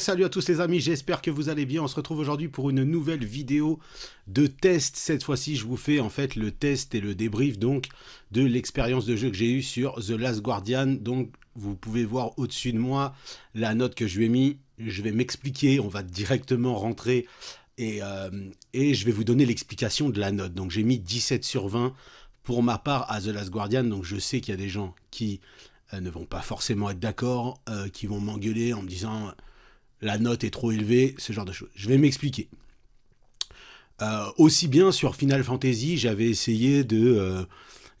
Salut à tous les amis, j'espère que vous allez bien. On se retrouve aujourd'hui pour une nouvelle vidéo de test. Cette fois-ci, je vous fais en fait le test et le débrief donc de l'expérience de jeu que j'ai eue sur The Last Guardian. Donc, vous pouvez voir au-dessus de moi la note que je lui ai mis. Je vais m'expliquer, on va directement rentrer et, euh, je vais vous donner l'explication de la note. Donc, j'ai mis 17 sur 20 pour ma part à The Last Guardian. Donc, je sais qu'il y a des gens qui euh, ne vont pas forcément être d'accord, euh, qui vont m'engueuler en me disant la note est trop élevée, ce genre de choses. Je vais m'expliquer. Euh, aussi bien sur Final Fantasy, j'avais essayé de, euh,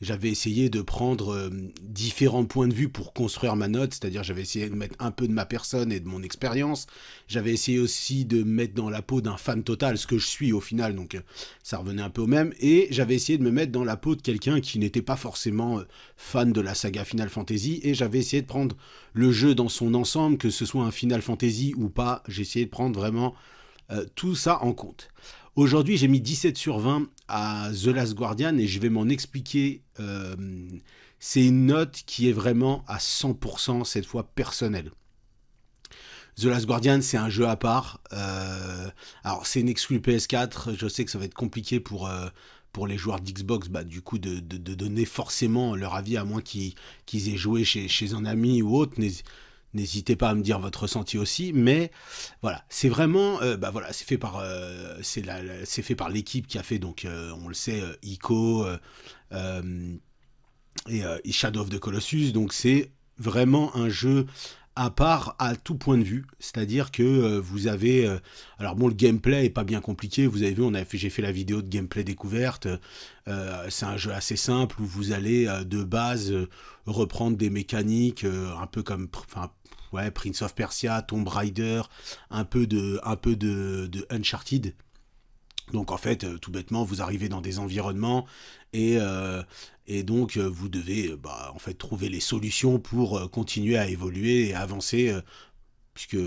j'avais essayé de prendre euh, différents points de vue pour construire ma note, c'est-à-dire j'avais essayé de mettre un peu de ma personne et de mon expérience. J'avais essayé aussi de mettre dans la peau d'un fan total, ce que je suis au final, donc ça revenait un peu au même. Et j'avais essayé de me mettre dans la peau de quelqu'un qui n'était pas forcément fan de la saga Final Fantasy, et j'avais essayé de prendre le jeu dans son ensemble, que ce soit un Final Fantasy ou pas. J'ai essayé de prendre vraiment tout ça en compte. Aujourd'hui, j'ai mis 17 sur 20 à The Last Guardian et je vais m'en expliquer. Euh, c'est une note qui est vraiment à 100% cette fois personnelle. The Last Guardian, c'est un jeu à part. Euh, alors, c'est une exclu PS4. Je sais que ça va être compliqué pour, euh, pour les joueurs d'Xbox, bah, du coup, de, de, donner forcément leur avis, à moins qu'ils aient joué chez, chez un ami ou autre. N'hésitez pas à me dire votre ressenti aussi, mais voilà, c'est vraiment, euh, bah voilà, c'est fait par, euh, c'est fait par l'équipe qui a fait donc, euh, on le sait, ICO et, Shadow of the Colossus, donc c'est vraiment un jeu à part à tout point de vue, c'est-à-dire que vous avez, alors bon, le gameplay est pas bien compliqué, vous avez vu, j'ai fait la vidéo de gameplay découverte, c'est un jeu assez simple où vous allez de base reprendre des mécaniques un peu comme, Prince of Persia, Tomb Raider, un peu de, un peu de Uncharted. Donc en fait, euh, tout bêtement, vous arrivez dans des environnements et, euh, donc euh, vous devez bah, en fait trouver les solutions pour continuer à évoluer et avancer, puisque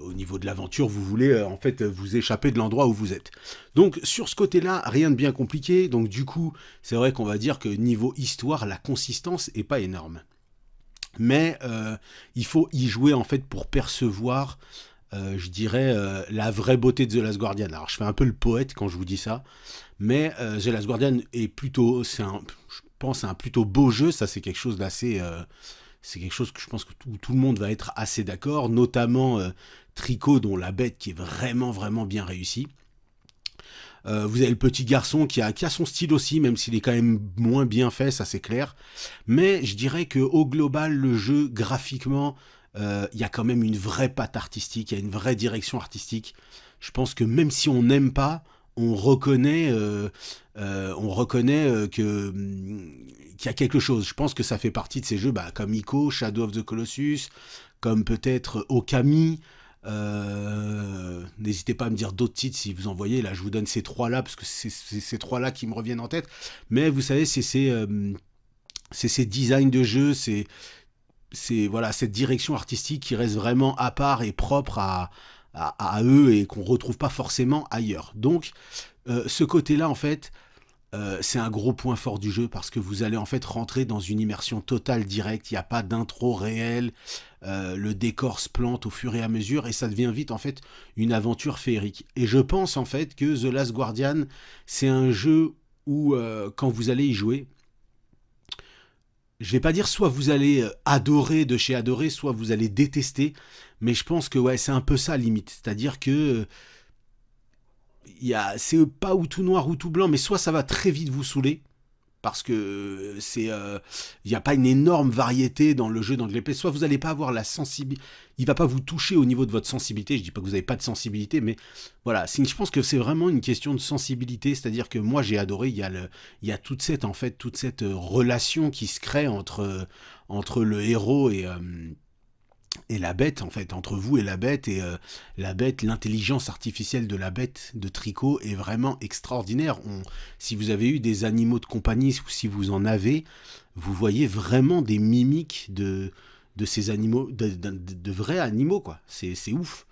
au niveau de l'aventure, vous voulez en fait vous échapper de l'endroit où vous êtes. Donc sur ce côté-là, rien de bien compliqué. Donc du coup, c'est vrai qu'on va dire que niveau histoire, la consistance est pas énorme mais il faut y jouer en fait pour percevoir, euh, je dirais, euh, la vraie beauté de The Last Guardian. Alors je fais un peu le poète quand je vous dis ça, mais The Last Guardian est plutôt, c'est un, je pense, un plutôt beau jeu. Ça c'est quelque chose d'assez, c'est quelque chose que je pense que tout, le monde va être assez d'accord, notamment Tricot dont la bête qui est vraiment vraiment bien réussie. Euh, vous avez le petit garçon qui a, qui a son style aussi, même s'il est quand même moins bien fait, ça c'est clair. Mais je dirais que au global, le jeu graphiquement, euh, il y a quand même une vraie patte artistique, il y a une vraie direction artistique. Je pense que même si on n'aime pas, on reconnaît, euh, on reconnaît mm, qu'il y a quelque chose. Je pense que ça fait partie de ces jeux, bah, comme Ico, Shadow of the Colossus, comme peut-être Okami. Euh, n'hésitez pas à me dire d'autres titres si vous en voyez. Là, je vous donne ces trois-là, parce que c'est ces trois-là qui me reviennent en tête. Mais vous savez, c'est ces, euh, ces designs de jeu, c'est voilà, cette direction artistique qui reste vraiment à part et propre à, à, eux et qu'on retrouve pas forcément ailleurs. Donc, euh, ce côté-là, en fait, euh, c'est un gros point fort du jeu parce que vous allez en fait rentrer dans une immersion totale directe, il n'y a pas d'intro réel, euh, le décor se plante au fur et à mesure et ça devient vite en fait une aventure féerique. Et je pense en fait que The Last Guardian, c'est un jeu où euh, quand vous allez y jouer, je vais pas dire soit vous allez adorer de chez adorer, soit vous allez détester, mais je pense que ouais, c'est un peu ça limite, c'est-à-dire que c'est pas ou tout noir ou tout blanc, mais soit ça va très vite vous saouler, parce que c'est, euh, il n'y a pas une énorme variété dans le jeu d'anglais. Soit vous n'allez pas avoir la sensibilité, il va pas vous toucher au niveau de votre sensibilité, je dis pas que vous n'avez pas de sensibilité, mais voilà, je pense que c'est vraiment une question de sensibilité, c'est-à-dire que moi j'ai adoré, il y, a le, il y a toute cette, en fait, toute cette relation qui se crée entre, entre le héros et... Euh, et la bête, en fait, entre vous et la bête, et euh, la bête, l'intelligence artificielle de la bête de Tricot est vraiment extraordinaire. Si vous avez eu des animaux de compagnie, ou si vous en avez, vous voyez vraiment des mimiques de, de ces animaux, de, de, de vrais animaux, quoi. C'est ouf.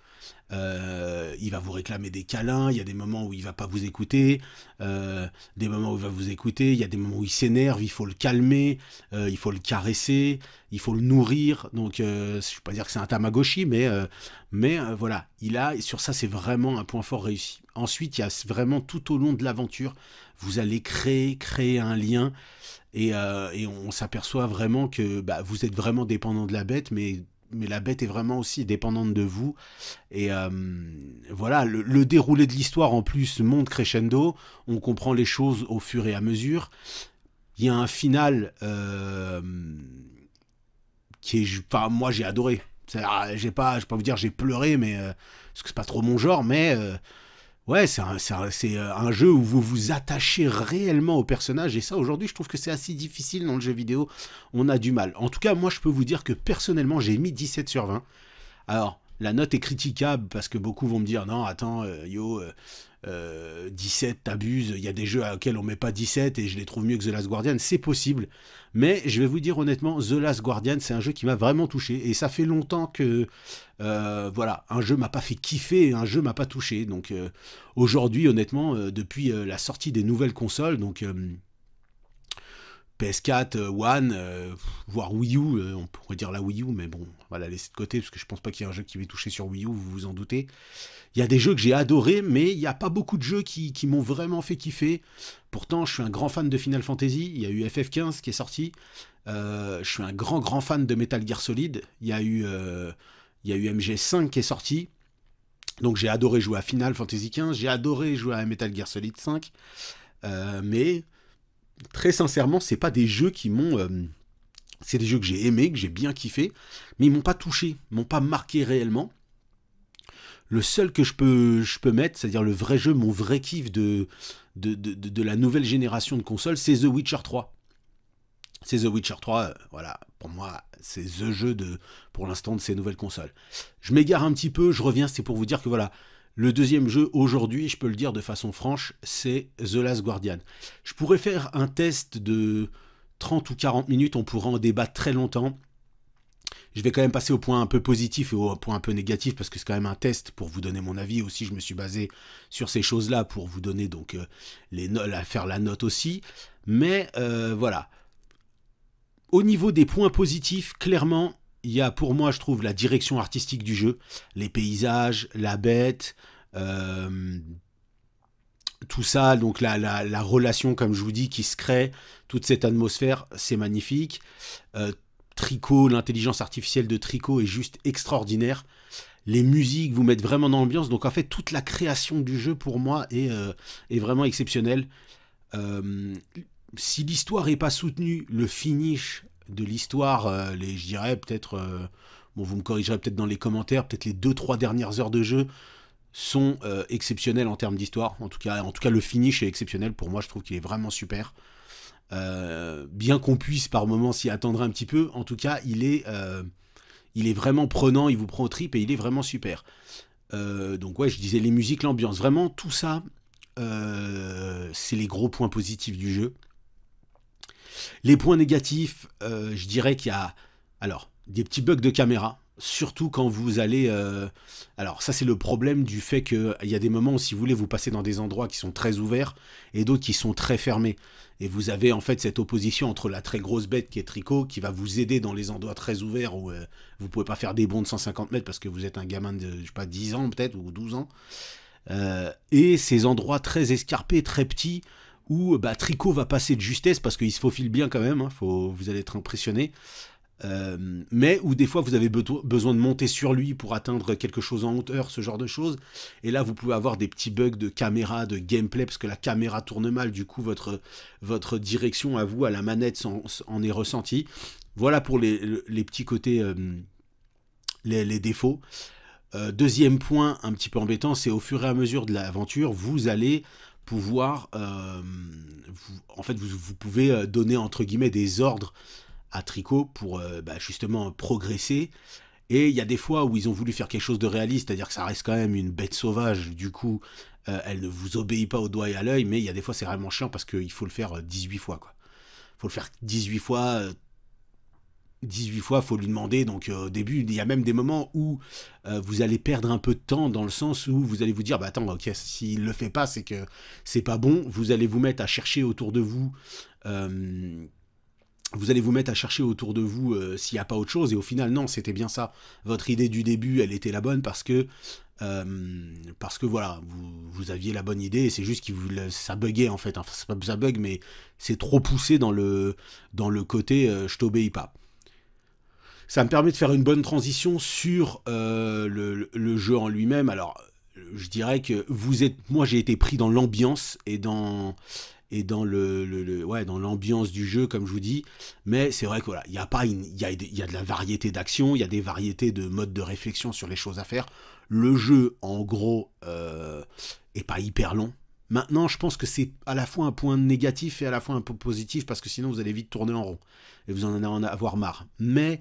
Euh, il va vous réclamer des câlins, il y a des moments où il va pas vous écouter, euh, des moments où il va vous écouter, il y a des moments où il s'énerve, il faut le calmer, euh, il faut le caresser, il faut le nourrir. Donc, je ne pas dire que c'est un Tamagotchi, mais, mais voilà, il a, sur ça, c'est vraiment un point fort réussi. Ensuite, il y a vraiment tout au long de l'aventure, vous allez créer, créer un lien. Et, on s'aperçoit vraiment que bah, vous êtes vraiment dépendant de la bête, mais mais la bête est vraiment aussi dépendante de vous. Et euh, voilà, le, déroulé de l'histoire en plus monte crescendo, on comprend les choses au fur et à mesure. Il y a un final euh, qui est, enfin, moi j'ai adoré. J'ai pas, je pas vous dire j'ai pleuré, mais euh, parce que c'est pas trop mon genre, mais Ouais, c'est un, euh, un, jeu où vous vous attachez réellement au personnage, et ça aujourd'hui je trouve que c'est assez difficile dans le jeu vidéo, on a du mal. En tout cas, moi je peux vous dire que personnellement j'ai mis 17 sur 20. Alors, la note est critiquable parce que beaucoup vont me dire non, attends, euh, yo, euh, 17, euh, t'abuses, il y a des jeux auxquels on met pas 17 et je les trouve mieux que The Last Guardian, c'est possible. Mais je vais vous dire honnêtement, The Last Guardian, c'est un jeu qui m'a vraiment touché et ça fait longtemps que euh, voilà, un jeu m'a pas fait kiffer, un jeu m'a pas touché. Donc euh, aujourd'hui, honnêtement, depuis la sortie des nouvelles consoles, donc PS4, One, voire Wii U, on pourrait dire la Wii U, mais bon, voilà, laisser de côté parce que je pense pas qu'il y ait un jeu qui va toucher sur Wii U, vous vous en doutez. Il y a des jeux que j'ai adorés, mais il n'y a pas beaucoup de jeux qui, m'ont vraiment fait kiffer. Pourtant, je suis un grand fan de Final Fantasy. Il y a eu FF15 qui est sorti. Euh, je suis un grand, grand fan de Metal Gear Solid. Il y a eu, euh, il y a eu MG5 qui est sorti. Donc j'ai adoré jouer à Final Fantasy XV. J'ai adoré jouer à Metal Gear Solid 5. Euh, mais très sincèrement, c'est pas des jeux qui m'ont c'est des jeux que j'ai aimés, que j'ai bien kiffé, mais ils m'ont pas touché, m'ont pas marqué réellement. Le seul que je peux, je peux mettre, c'est-à-dire le vrai jeu, mon vrai kiff de, de, de, la nouvelle génération de consoles, c'est The Witcher 3. C'est The Witcher 3, euh, voilà, pour moi, c'est The jeu de, pour l'instant de ces nouvelles consoles. Je m'égare un petit peu, je reviens, c'est pour vous dire que voilà, le deuxième jeu aujourd'hui, je peux le dire de façon franche, c'est The Last Guardian. Je pourrais faire un test de 30 ou 40 minutes, on pourra en débattre très longtemps. Je vais quand même passer au point un peu positif et au point un peu négatif parce que c'est quand même un test pour vous donner mon avis. Aussi, je me suis basé sur ces choses-là pour vous donner donc euh, les faire la note aussi. Mais euh, voilà. Au niveau des points positifs, clairement, il y a pour moi, je trouve, la direction artistique du jeu, les paysages, la bête. Euh, tout ça, donc la, la, relation, comme je vous dis, qui se crée, toute cette atmosphère, c'est magnifique. Tricot, l'intelligence artificielle de Tricot est juste extraordinaire. Les musiques vous mettent vraiment dans l'ambiance. Donc en fait, toute la création du jeu pour moi est, euh, est vraiment exceptionnelle. Euh, si l'histoire n'est pas soutenue, le finish de l'histoire, euh, les, je dirais peut-être, bon vous me corrigerez peut-être dans les commentaires, peut-être les 2-3 dernières heures de jeu sont exceptionnelles en termes d'histoire. En tout cas, le finish est exceptionnel. Pour moi, je trouve qu'il est vraiment super. Euh, bien qu'on puisse par moments s'y attendre un petit peu, en tout cas, il est, euh, vraiment prenant, il vous prend au trip et il est vraiment super. Euh, donc ouais, je disais les musiques, l'ambiance, vraiment tout ça, c'est les gros points positifs du jeu. Les points négatifs, je dirais qu'il y a, alors, des petits bugs de caméra surtout quand vous allez... Euh, alors ça c'est le problème du fait qu'il y a des moments où si vous voulez vous passez dans des endroits qui sont très ouverts et d'autres qui sont très fermés. Et vous avez en fait cette opposition entre la très grosse bête qui est Tricot, qui va vous aider dans les endroits très ouverts où euh, vous pouvez pas faire des bonds de 150 mètres parce que vous êtes un gamin de, je sais pas, 10 ans peut-être, ou 12 ans. Euh, et ces endroits très escarpés, très petits, où bah, Tricot va passer de justesse parce qu'il se faufile bien quand même, hein, vous allez être impressionné. Euh, mais où des fois vous avez besoin de monter sur lui pour atteindre quelque chose en hauteur, ce genre de choses. Et là, vous pouvez avoir des petits bugs de caméra, de gameplay, parce que la caméra tourne mal, du coup, votre, direction à vous, à la manette, en, est ressentie. Voilà pour les, petits côtés, euh, les, défauts. Euh, deuxième point un petit peu embêtant, c'est au fur et à mesure de l'aventure, vous allez pouvoir, en fait, vous, pouvez donner entre guillemets des ordres à Tricot pour euh, bah, justement progresser. Et il y a des fois où ils ont voulu faire quelque chose de réaliste, c'est-à-dire que ça reste quand même une bête sauvage, du coup, euh, elle ne vous obéit pas au doigt et à l'œil, mais il y a des fois c'est vraiment chiant parce qu'il faut le faire 18 euh, fois. Quoi. Faut le faire 18 fois, 18 fois, faut lui demander. Donc au début, il y a même des moments où vous allez perdre un peu de temps dans le sens où vous allez vous dire, bah attends, ok, s'il le fait pas, c'est que c'est pas bon. Vous allez vous mettre à chercher autour de vous vous allez vous mettre à chercher autour de vous euh, s'il n'y a pas autre chose. Et au final, non, c'était bien ça. Votre idée du début, elle était la bonne parce que, euh, parce que voilà, vous, aviez la bonne idée. C'est juste que ça buguait en fait. Enfin, pas ça bug, mais c'est trop poussé dans le, dans le côté euh, je t'obéis pas. Ça me permet de faire une bonne transition sur le, le, jeu en lui-même. Alors, je dirais que vous êtes, moi, j'ai été pris dans l'ambiance et dans et dans le, ouais, dans l'ambiance du jeu, comme je vous dis. Mais c'est vrai que voilà, il y a pas il y a, y a de la variété d'actions, il y a des variétés de modes de réflexion sur les choses à faire. Le jeu, en gros, euh, est pas hyper long. Maintenant, je pense que c'est à la fois un point négatif et à la fois un point positif parce que sinon vous allez vite tourner en rond et vous en allez en avoir marre. Mais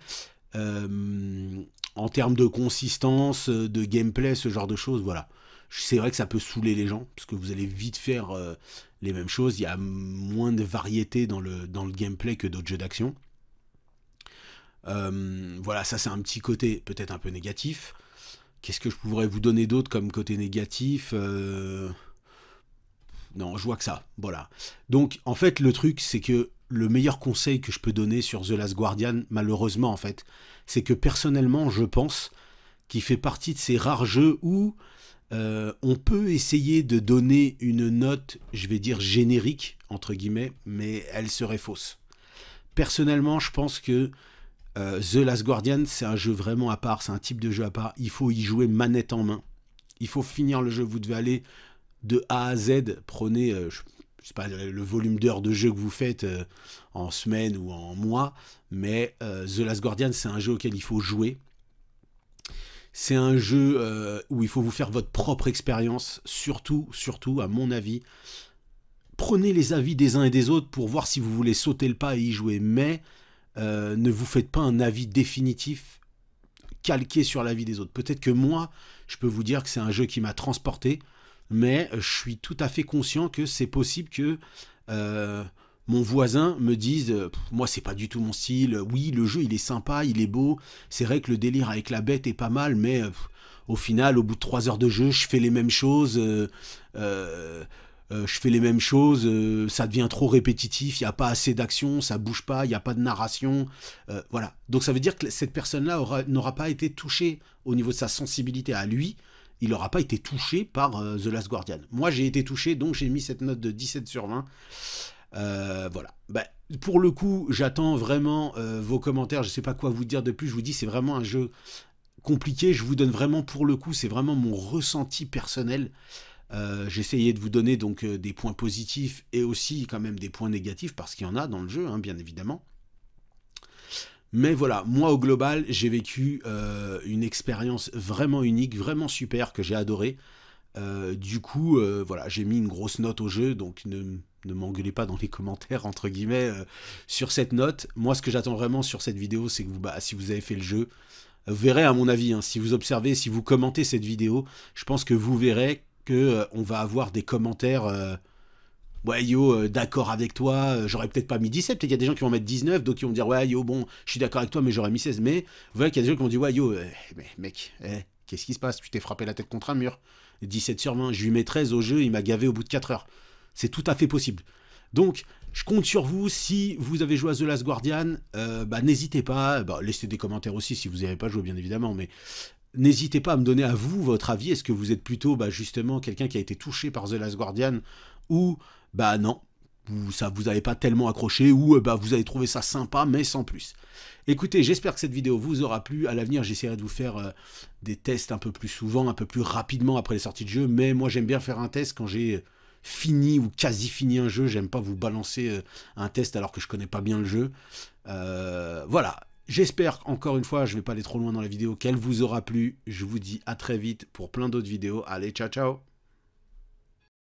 euh, en termes de consistance, de gameplay, ce genre de choses, voilà. C'est vrai que ça peut saouler les gens parce que vous allez vite faire euh, les mêmes choses. Il y a moins de variété dans le, dans le gameplay que d'autres jeux d'action. Euh, voilà, ça c'est un petit côté peut-être un peu négatif. Qu'est-ce que je pourrais vous donner d'autre comme côté négatif euh, Non, je vois que ça. Voilà. Donc en fait, le truc, c'est que le meilleur conseil que je peux donner sur The Last Guardian, malheureusement en fait, c'est que personnellement, je pense qu'il fait partie de ces rares jeux où euh, on peut essayer de donner une note, je vais dire générique, entre guillemets, mais elle serait fausse. Personnellement, je pense que euh, The Last Guardian, c'est un jeu vraiment à part, c'est un type de jeu à part. Il faut y jouer manette en main. Il faut finir le jeu. Vous devez aller de A à Z. Prenez, euh, sais pas, le volume d'heures de jeu que vous faites en semaine ou en mois. Mais The Last Guardian, c'est un jeu auquel il faut jouer. C'est un jeu euh, où il faut vous faire votre propre expérience, surtout, surtout, à mon avis. Prenez les avis des uns et des autres pour voir si vous voulez sauter le pas et y jouer, mais euh, ne vous faites pas un avis définitif calqué sur l'avis des autres. Peut-être que moi, je peux vous dire que c'est un jeu qui m'a transporté, mais je suis tout à fait conscient que c'est possible que euh, mon voisin me dise euh, moi c'est pas du tout mon style. Oui le jeu il est sympa il est beau. C'est vrai que le délire avec la bête est pas mal mais euh, au final au bout de trois heures de jeu je fais les mêmes choses euh, je fais les mêmes choses ça devient trop répétitif il n'y a pas assez d'action ça bouge pas il n'y a pas de narration voilà. Donc ça veut dire que cette personne là n'aura pas été touchée au niveau de sa sensibilité à lui il n'aura pas été touché par The Last Guardian. Moi, j'ai été touché, donc j'ai mis cette note de 17 sur 20. Euh, voilà. Bah, pour le coup, j'attends vraiment euh, vos commentaires. Je ne sais pas quoi vous dire de plus. Je vous dis, c'est vraiment un jeu compliqué. Je vous donne vraiment, pour le coup, c'est vraiment mon ressenti personnel. Euh, J'essayais de vous donner donc des points positifs et aussi quand même des points négatifs parce qu'il y en a dans le jeu, hein, bien évidemment. Mais voilà, moi au global, j'ai vécu une expérience vraiment unique, vraiment super que j'ai adoré. du coup, voilà, j'ai mis une grosse note au jeu, donc ne m'engueulez pas dans les commentaires, entre guillemets, euh, sur cette note. Moi, ce que j'attends vraiment sur cette vidéo, c'est que vous, bah, si vous avez fait le jeu, vous verrez, à mon avis, hein, si vous observez, si vous commentez cette vidéo, je pense que vous verrez que euh, on va avoir des commentaires... Euh, ouais yo, d'accord avec toi, j'aurais peut-être pas mis 17, peut-être qu'il y a des gens qui vont mettre 19, d'autres qui vont dire ouais yo, bon, je suis d'accord avec toi, mais j'aurais mis 16. Mais voyez qu'il y a des gens qui vont dire ouais yo, mais mec, eh, qu'est-ce qui se passe? Tu t'es frappé la tête contre un mur. 17 sur 20, je lui mets 13 au jeu, il m'a gavé au bout de 4 heures. C'est tout à fait possible. Donc, je compte sur vous. Si vous avez joué à The Last Guardian, euh, bah, n'hésitez pas. Bah, laissez des commentaires aussi si vous n'avez pas joué, bien évidemment. Mais n'hésitez pas à me donner à vous votre avis. Est-ce que vous êtes plutôt bah, justement quelqu'un qui a été touché par The Last Guardian ou bah non, vous, ça vous avez pas tellement accroché ou bah, vous avez trouvé ça sympa mais sans plus. Écoutez, j'espère que cette vidéo vous aura plu. À l'avenir, j'essaierai de vous faire euh, des tests un peu plus souvent, un peu plus rapidement après les sorties de jeu. Mais moi, j'aime bien faire un test quand j'ai fini ou quasi fini un jeu. J'aime pas vous balancer euh, un test alors que je connais pas bien le jeu. Euh, voilà. J'espère encore une fois, je vais pas aller trop loin dans la vidéo, qu'elle vous aura plu. Je vous dis à très vite pour plein d'autres vidéos. Allez, ciao ciao